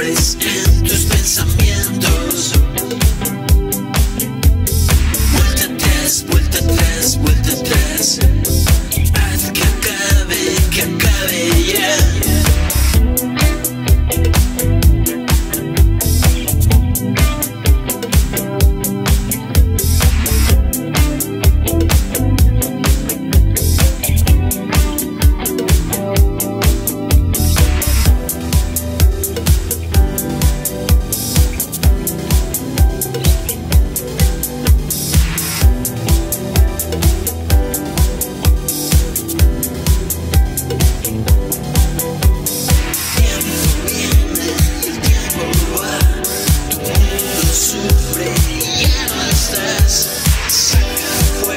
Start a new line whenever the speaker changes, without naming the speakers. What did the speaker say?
en tus pensamientos. Vuelta atrás, vuelta atrás, vuelta atrás. Haz que acabe, que acabe ya. Sufre